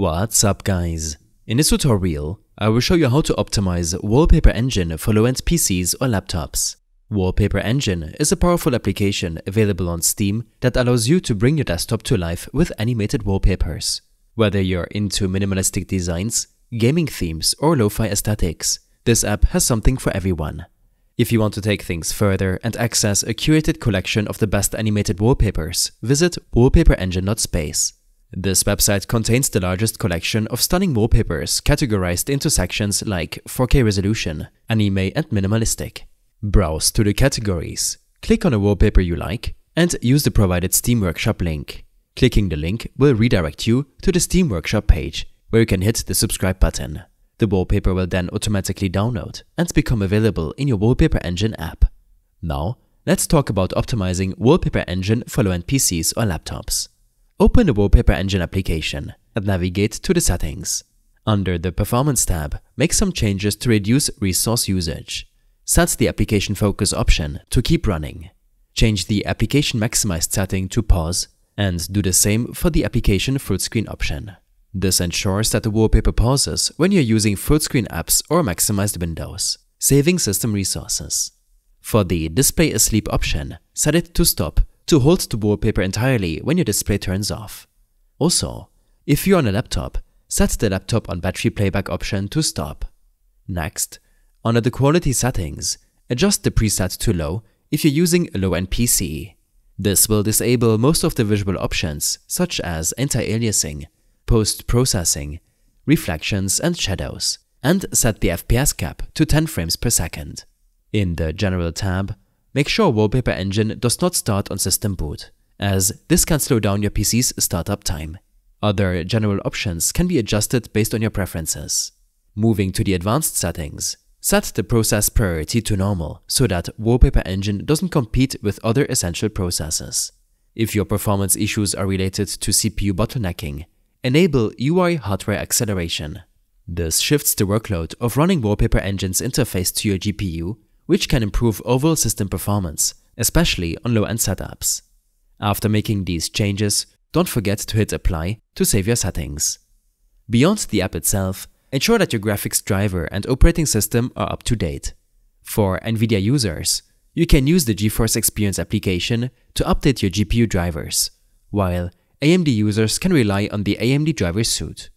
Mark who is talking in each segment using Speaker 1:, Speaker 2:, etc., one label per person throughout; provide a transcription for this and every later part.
Speaker 1: What's up guys? In this tutorial, I will show you how to optimize Wallpaper Engine for low-end PCs or laptops. Wallpaper Engine is a powerful application available on Steam that allows you to bring your desktop to life with animated wallpapers. Whether you're into minimalistic designs, gaming themes, or lo-fi aesthetics, this app has something for everyone. If you want to take things further and access a curated collection of the best animated wallpapers, visit wallpaperengine.space. This website contains the largest collection of stunning wallpapers categorized into sections like 4K resolution, anime and minimalistic. Browse to the categories, click on a wallpaper you like, and use the provided Steam Workshop link. Clicking the link will redirect you to the Steam Workshop page, where you can hit the subscribe button. The wallpaper will then automatically download and become available in your Wallpaper Engine app. Now, let's talk about optimizing Wallpaper Engine for low-end PCs or laptops. Open the Wallpaper Engine application and navigate to the settings. Under the Performance tab, make some changes to reduce resource usage. Set the Application Focus option to keep running. Change the Application Maximized setting to pause and do the same for the Application Full Screen option. This ensures that the wallpaper pauses when you're using full screen apps or maximized windows, saving system resources. For the Display Asleep option, set it to stop to hold the wallpaper entirely when your display turns off. Also, if you're on a laptop, set the laptop on battery playback option to stop. Next, under the quality settings, adjust the preset to low if you're using a low-end PC. This will disable most of the visual options such as anti-aliasing, post-processing, reflections and shadows, and set the FPS cap to 10 frames per second. In the General tab, Make sure Wallpaper Engine does not start on system boot, as this can slow down your PC's startup time. Other general options can be adjusted based on your preferences. Moving to the advanced settings, set the process priority to normal so that Wallpaper Engine doesn't compete with other essential processes. If your performance issues are related to CPU bottlenecking, enable UI hardware acceleration. This shifts the workload of running Wallpaper Engine's interface to your GPU which can improve overall system performance, especially on low-end setups. After making these changes, don't forget to hit apply to save your settings. Beyond the app itself, ensure that your graphics driver and operating system are up to date. For NVIDIA users, you can use the GeForce Experience application to update your GPU drivers, while AMD users can rely on the AMD driver suite.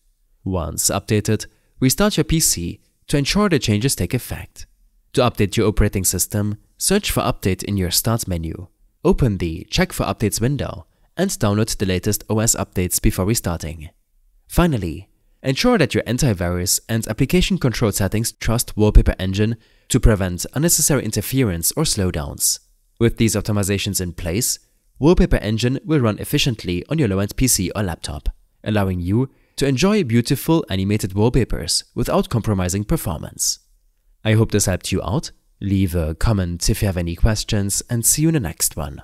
Speaker 1: Once updated, restart your PC to ensure the changes take effect. To update your operating system, search for Update in your Start menu. Open the Check for Updates window and download the latest OS updates before restarting. Finally, ensure that your antivirus and application control settings trust Wallpaper Engine to prevent unnecessary interference or slowdowns. With these optimizations in place, Wallpaper Engine will run efficiently on your low-end PC or laptop, allowing you to enjoy beautiful animated wallpapers without compromising performance. I hope this helped you out. Leave a comment if you have any questions and see you in the next one.